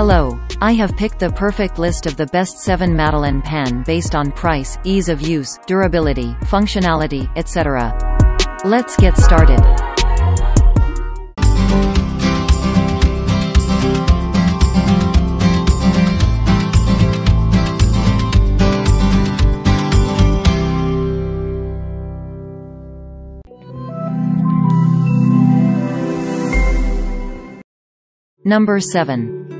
Hello, I have picked the perfect list of the best 7 Madeleine pan based on price, ease of use, durability, functionality, etc. Let's get started. Number 7.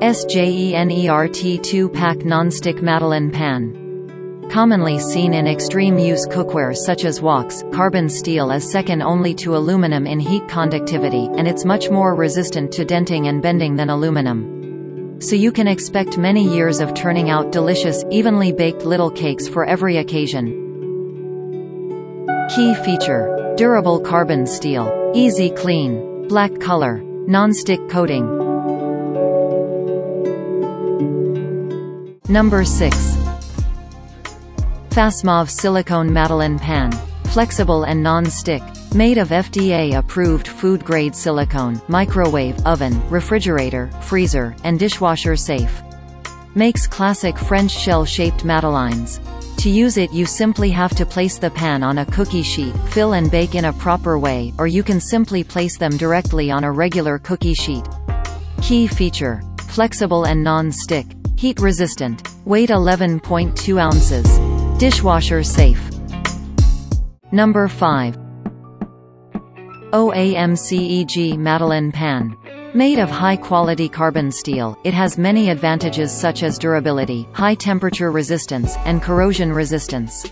SJENERT 2-pack non-stick Madeleine pan. Commonly seen in extreme use cookware such as woks, carbon steel is second only to aluminum in heat conductivity, and it's much more resistant to denting and bending than aluminum. So you can expect many years of turning out delicious, evenly baked little cakes for every occasion. Key feature. Durable carbon steel. Easy clean. Black color. Non-stick coating. Number 6. Fasmov Silicone Madeleine Pan. Flexible and non-stick. Made of FDA-approved food-grade silicone, microwave, oven, refrigerator, freezer, and dishwasher safe. Makes classic French shell-shaped madeleines. To use it you simply have to place the pan on a cookie sheet, fill and bake in a proper way, or you can simply place them directly on a regular cookie sheet. Key feature. Flexible and non-stick. Heat resistant. Weight 11.2 ounces. Dishwasher safe. Number 5. OAMCEG Madeleine Pan. Made of high-quality carbon steel, it has many advantages such as durability, high temperature resistance, and corrosion resistance.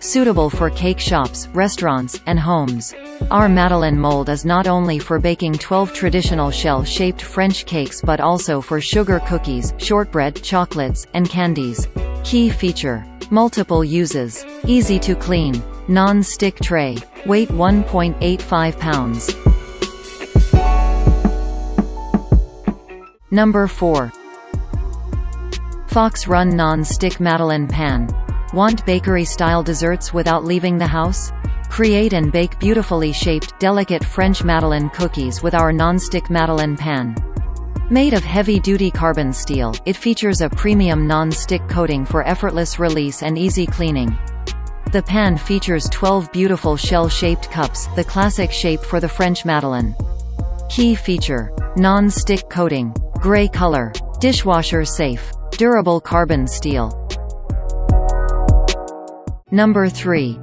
Suitable for cake shops, restaurants, and homes. Our Madeleine mold is not only for baking 12 traditional shell-shaped French cakes but also for sugar cookies, shortbread, chocolates, and candies. Key feature. Multiple uses. Easy to clean. Non-stick tray. Weight 1.85 pounds. Number 4. Fox Run Non-Stick Madeleine Pan. Want bakery-style desserts without leaving the house? Create and bake beautifully shaped, delicate French Madeleine cookies with our non-stick Madeleine pan. Made of heavy-duty carbon steel, it features a premium non-stick coating for effortless release and easy cleaning. The pan features 12 beautiful shell-shaped cups, the classic shape for the French Madeleine. Key feature. Non-stick coating. Gray color. Dishwasher safe. Durable carbon steel. Number 3.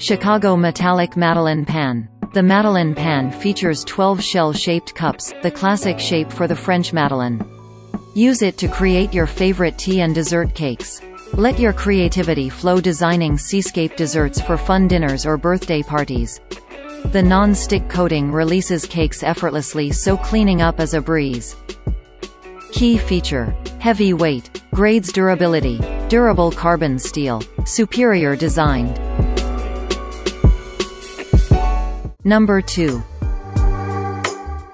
Chicago Metallic Madeleine Pan. The Madeleine pan features 12 shell-shaped cups, the classic shape for the French Madeleine. Use it to create your favorite tea and dessert cakes. Let your creativity flow designing seascape desserts for fun dinners or birthday parties. The non-stick coating releases cakes effortlessly so cleaning up is a breeze. Key feature. Heavy weight. Grades durability. Durable carbon steel. Superior designed. Number 2.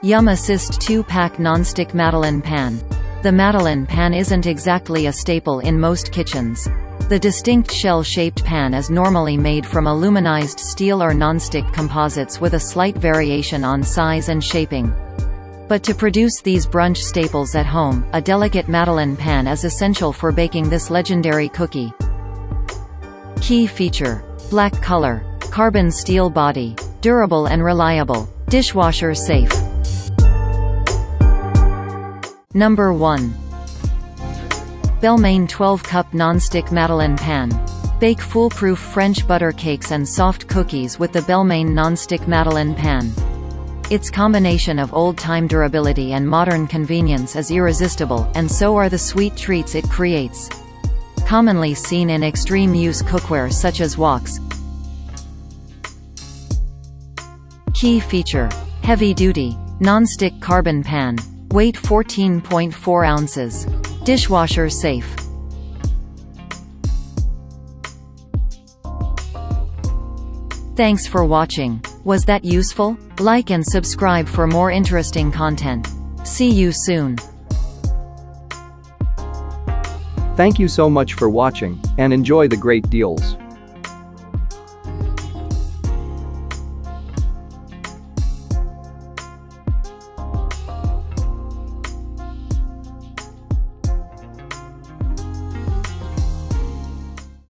Yum Assist 2-pack non-stick Madeleine pan. The Madeleine pan isn't exactly a staple in most kitchens. The distinct shell-shaped pan is normally made from aluminized steel or nonstick composites with a slight variation on size and shaping. But to produce these brunch staples at home, a delicate Madeleine pan is essential for baking this legendary cookie. Key feature. Black color. Carbon steel body. Durable and reliable. Dishwasher safe. Number 1. Bellemain 12-cup non-stick Madeleine pan. Bake foolproof French butter cakes and soft cookies with the Bellemain non-stick Madeleine pan. Its combination of old-time durability and modern convenience is irresistible, and so are the sweet treats it creates. Commonly seen in extreme use cookware such as woks. Key feature. Heavy-duty, non-stick carbon pan. Weight 14.4 ounces. Dishwasher safe. Thanks for watching. Was that useful? Like and subscribe for more interesting content. See you soon. Thank you so much for watching, and enjoy the great deals.